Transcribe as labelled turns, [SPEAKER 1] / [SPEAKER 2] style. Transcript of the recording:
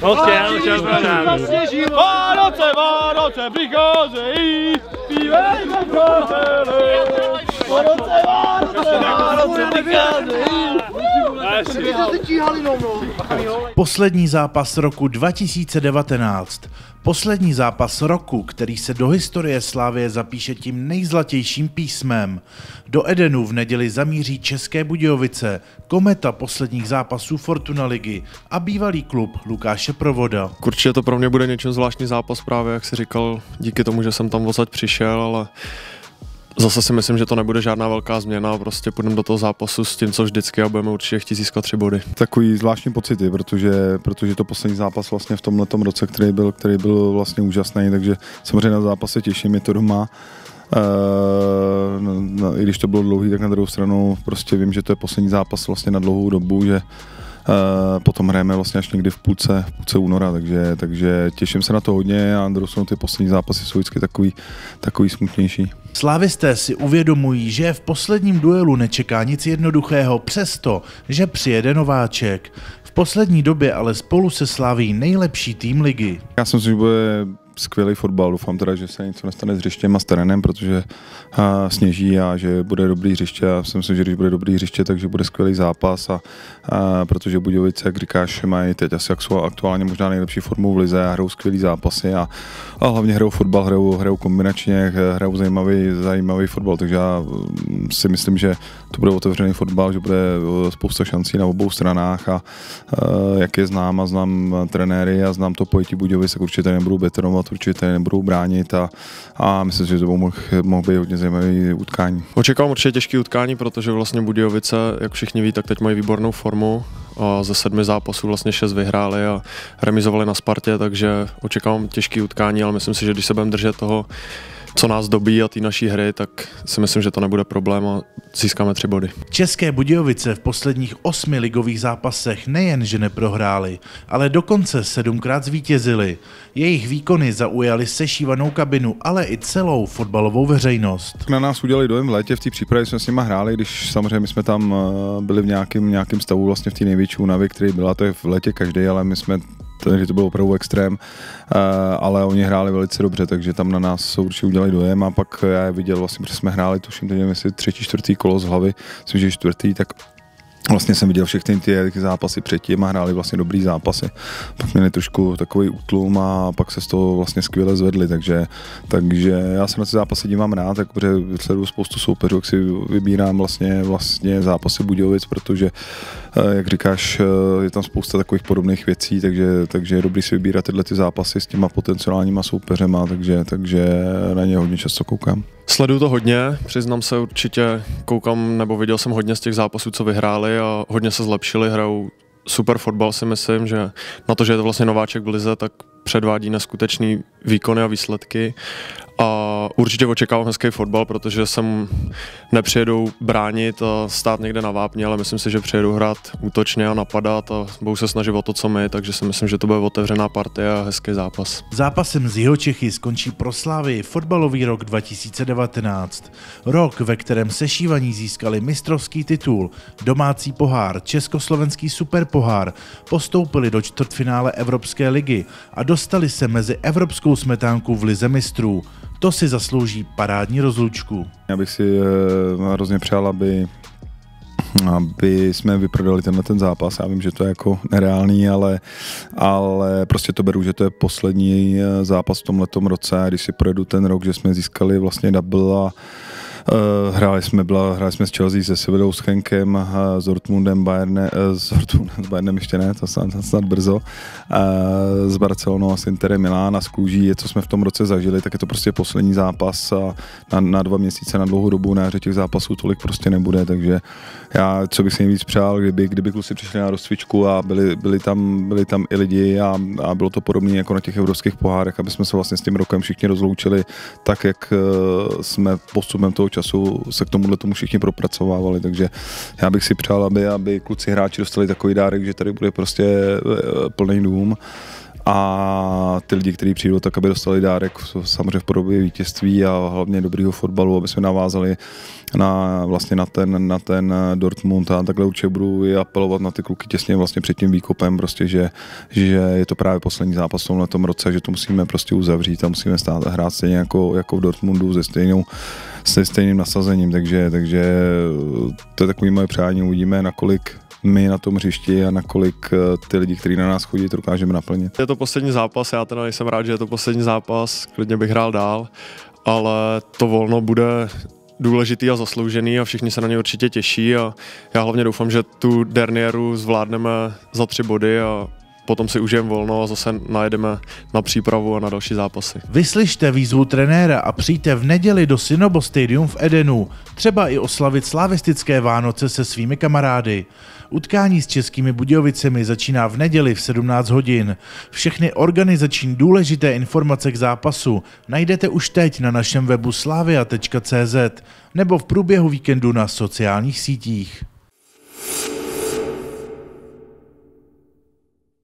[SPEAKER 1] Hostiam się z
[SPEAKER 2] Vánoce, Vánoce, přicházejí, pívejme v kostele. Vánoce, Vánoce, Vánoce.
[SPEAKER 3] Poslední zápas roku 2019. Poslední zápas roku, který se do historie Slávie zapíše tím nejzlatějším písmem. Do Edenu v neděli zamíří České Budějovice, kometa posledních zápasů Fortuna ligy a bývalý klub Lukáše Provoda.
[SPEAKER 4] Určitě to pro mě bude něčem zvláštní zápas právě, jak si říkal, díky tomu, že jsem tam odsaď přišel, ale Zase si myslím, že to nebude žádná velká změna, prostě půjdeme do toho zápasu s tím, co vždycky a budeme určitě chtít získat tři body.
[SPEAKER 5] Takový zvláštní pocity, protože, protože to poslední zápas vlastně v tomhle roce, který byl, který byl vlastně úžasný, takže samozřejmě na zápas se těším, je to doma. Uh, no, no, I když to bylo dlouhý, tak na druhou stranu prostě vím, že to je poslední zápas vlastně na dlouhou dobu, že potom hrajeme vlastně až někdy v půlce, v půlce února, takže, takže těším se na to hodně a stranu ty poslední zápasy jsou vždycky takový, takový smutnější.
[SPEAKER 3] Slávisté si uvědomují, že v posledním duelu nečeká nic jednoduchého, přesto, že přijede nováček. V poslední době ale spolu se slaví nejlepší tým ligy.
[SPEAKER 5] Já si myslím, že bude skvělý fotbal. Doufám teda, že se něco nestane s hřištěm a s terénem, protože a, sněží a že bude dobrý hřiště. Já si myslím, že když bude dobrý hřiště, takže bude skvělý zápas a, a protože Budějovice, jak říkáš, mají teď asi jak jsou aktuálně možná nejlepší formu v lize a hrajou skvělý zápasy a, a hlavně hrajou fotbal, hrajou, hrajou kombinačně, hrajou zajímavý, zajímavý fotbal, takže já mm, si myslím, že to bude otevřený fotbal, že bude e, spousta šancí na obou stranách a, a jak je znám a znám trenéry a znám to pojetí Budějovice, určitě nebudu betonovat určitě nebudou bránit a, a myslím si, že to mohl, mohl být hodně zajímavý utkání.
[SPEAKER 4] Očekávám určitě těžké utkání, protože vlastně Budějovice, jak všichni ví, tak teď mají výbornou formu. A ze sedmi zápasů vlastně šest vyhráli a remizovali na Spartě, takže očekávám těžké utkání, ale myslím si, že když se budeme držet toho co nás dobí a ty naší hry, tak si myslím, že to nebude problém a získáme tři body.
[SPEAKER 3] České Budějovice v posledních osmi ligových zápasech nejen, že neprohráli, ale dokonce sedmkrát zvítězili. Jejich výkony zaujaly sešívanou kabinu, ale i celou fotbalovou veřejnost.
[SPEAKER 5] Na nás udělali dojem v létě, v té přípravě jsme s nimi hráli, když samozřejmě my jsme tam eh, byli v nějakém, nějakém stavu vlastně v té největší únavě, který byla, to je v létě každý, ale my jsme takže to byl opravdu extrém, eh, ale oni hráli velice dobře, takže tam na nás určitě udělali dojem. A pak já je viděl vlastně, protože jsme hráli, tuším, teď nevím, jestli třetí, čtvrtý kolo z hlavy, myslím, že čtvrtý, tak Vlastně jsem viděl všechny ty zápasy předtím a hráli vlastně dobrý zápasy. Pak měli trošku takový útlum a pak se z toho vlastně skvěle zvedli, takže, takže já se na ty zápasy dívám rád, tak, protože sleduju spoustu soupeřů, jak si vybírám vlastně, vlastně zápasy Budějovic, protože eh, jak říkáš, eh, je tam spousta takových podobných věcí, takže, takže je dobrý si vybírat tyhle ty zápasy s těma potenciálníma soupeřema, takže, takže na ně hodně často koukám.
[SPEAKER 4] Sleduju to hodně, přiznám se určitě, koukám nebo viděl jsem hodně z těch zápasů, co vyhráli a hodně se zlepšili, hrajou super fotbal si myslím, že na to, že je to vlastně nováček v lize, tak předvádí neskutečný výkony a výsledky a určitě očekávám hezký fotbal, protože sem nepřijedou bránit a stát někde na vápně, ale myslím si, že přijedou hrát útočně a napadat a budou se snažit o to, co my, takže si myslím, že to bude otevřená partie a hezký zápas.
[SPEAKER 3] Zápasem z Jihočechy skončí pro Slávy fotbalový rok 2019. Rok, ve kterém sešívaní získali mistrovský titul, domácí pohár, československý superpohár, postoupili do čtvrtfinále Evropské ligy a dostali se mezi evropskou smetánku v lize mistrů. To si zaslouží parádní rozlučku.
[SPEAKER 5] Já bych si uh, hrozně přál, aby aby jsme vyprodali tenhle ten zápas. Já vím, že to je jako nereálný, ale, ale prostě to beru, že to je poslední eh, zápas v tomhle roce. A když si projedu ten rok, že jsme získali vlastně double a hráli jsme, byla, hráli jsme s Chelsea, se Sevedou, s Henkem, uh, s Dortmundem, Bayerne, uh, s, Dortmundem, s Bayernem ještě ne, to snad, snad brzo, s Barcelonou a s Interem Milán a s Kůží, co jsme v tom roce zažili, tak je to prostě poslední zápas a na, na dva měsíce, na dlouhou dobu, na těch zápasů tolik prostě nebude, takže já, co bych si nejvíc přál, kdyby, kdyby kluci přišli na rozcvičku a byli, byli, tam, byli tam i lidi a, a bylo to podobné jako na těch evropských pohárech, aby jsme se vlastně s tím rokem všichni rozloučili tak, jak jsme postupem toho času se k tomuhle tomu všichni propracovávali, takže já bych si přál, aby, aby kluci hráči dostali takový dárek, že tady bude prostě eh, plný dům a ty lidi, kteří přijdou, tak aby dostali dárek samozřejmě v podobě vítězství a hlavně dobrýho fotbalu, aby jsme navázali na, vlastně na ten, na ten Dortmund a takhle určitě budu i apelovat na ty kluky těsně vlastně před tím výkopem, prostě, že, že je to právě poslední zápas v tomhle roce, že to musíme prostě uzavřít a musíme stát, hrát stejně jako, jako v Dortmundu se stejnou se stejným nasazením, takže, takže to je takový moje přání, uvidíme, nakolik my na tom hřišti a nakolik eh, ty lidi, kteří na nás chodí, to dokážeme naplnit.
[SPEAKER 4] Je to poslední zápas, já teda nejsem rád, že je to poslední zápas, klidně bych hrál dál, ale to volno bude důležitý a zasloužený a všichni se na ně určitě těší a já hlavně doufám, že tu dernieru zvládneme za tři body a potom si užijeme volno a zase najedeme na přípravu a na další zápasy.
[SPEAKER 3] Vyslyšte výzvu trenéra a přijďte v neděli do Synobo Stadium v Edenu, třeba i oslavit slavistické Vánoce se svými kamarády. Utkání s českými Budějovicemi začíná v neděli v 17 hodin. Všechny organizační důležité informace k zápasu najdete už teď na našem webu slavia.cz nebo v průběhu víkendu na sociálních sítích.